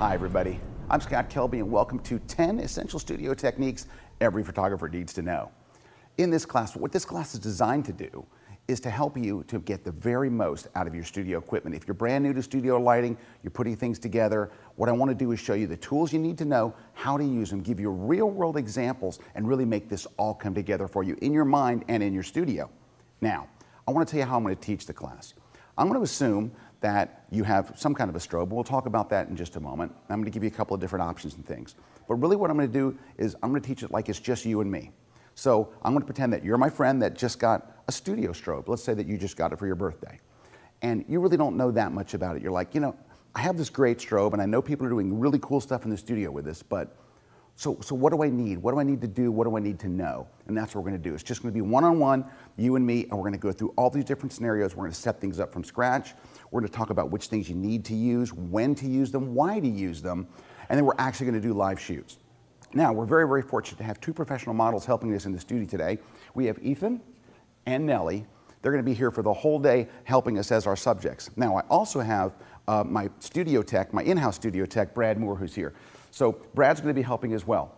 Hi, everybody. I'm Scott Kelby, and welcome to 10 Essential Studio Techniques Every Photographer Needs to Know. In this class, what this class is designed to do is to help you to get the very most out of your studio equipment. If you're brand new to studio lighting, you're putting things together, what I want to do is show you the tools you need to know, how to use them, give you real world examples, and really make this all come together for you in your mind and in your studio. Now, I want to tell you how I'm going to teach the class. I'm going to assume that you have some kind of a strobe. We'll talk about that in just a moment. I'm going to give you a couple of different options and things. But really what I'm going to do is I'm going to teach it like it's just you and me. So I'm going to pretend that you're my friend that just got a studio strobe. Let's say that you just got it for your birthday. And you really don't know that much about it. You're like, you know, I have this great strobe and I know people are doing really cool stuff in the studio with this, but so, so what do I need? What do I need to do? What do I need to know? And that's what we're going to do. It's just going to be one-on-one, you and me, and we're going to go through all these different scenarios. We're going to set things up from scratch. We're going to talk about which things you need to use, when to use them, why to use them, and then we're actually going to do live shoots. Now, we're very, very fortunate to have two professional models helping us in the studio today. We have Ethan and Nellie. They're going to be here for the whole day helping us as our subjects. Now, I also have uh, my studio tech, my in-house studio tech, Brad Moore, who's here. So Brad's going to be helping as well.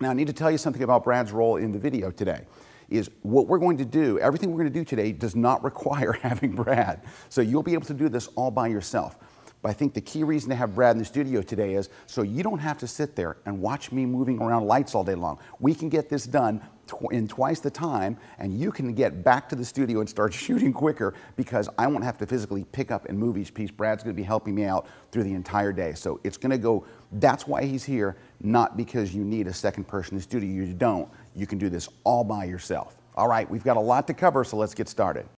Now I need to tell you something about Brad's role in the video today is what we're going to do, everything we're going to do today does not require having Brad. So you'll be able to do this all by yourself. But I think the key reason to have Brad in the studio today is so you don't have to sit there and watch me moving around lights all day long. We can get this done tw in twice the time, and you can get back to the studio and start shooting quicker because I won't have to physically pick up and move each piece. Brad's going to be helping me out through the entire day. So it's going to go, that's why he's here, not because you need a second person in the studio. You don't. You can do this all by yourself. All right, we've got a lot to cover, so let's get started.